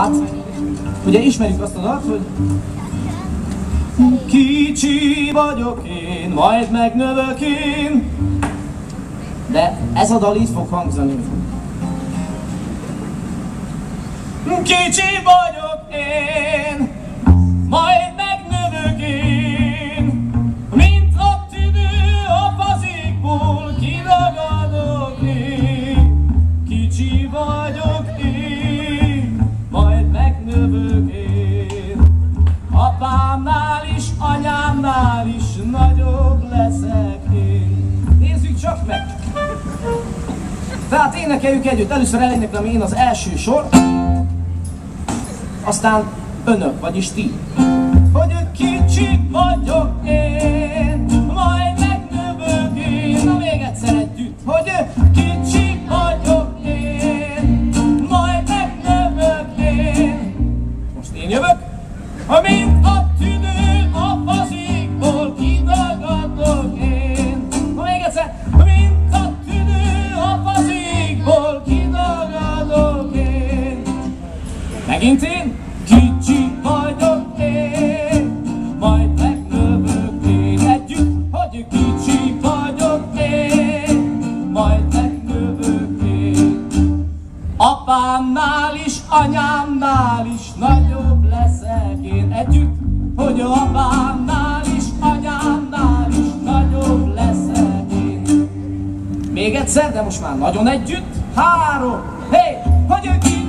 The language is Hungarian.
Hát, ugye ismerjük azt a dalt, hogy Kicsi vagyok én, majd megnövök én. De ez a dal így fog hangzani. Kicsi vagyok én, majd megnövök én. Mint a tüdő a fazikból kiragadok én. Kicsi vagyok én, Tehát énekeljük együtt, először eléneklem én az első sor aztán önök, vagyis ti. Hogy kicsi vagyok én, Megint én, kicsi vagyok én, majd megnövök én együtt, hogy kicsi vagyok én, majd megnövök én. Apámnál is, anyámnál is nagyobb leszek én együtt, hogy apámnál is, anyámnál is nagyobb leszek én. Még egyszer, de most már nagyon együtt. Három, hé, hey, hogy ő ki